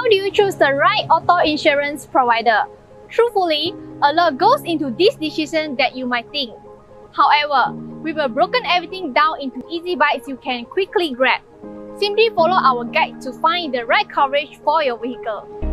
How do you choose the right auto insurance provider? Truthfully, a lot goes into this decision that you might think. However, we have broken everything down into easy bites you can quickly grab. Simply follow our guide to find the right coverage for your vehicle.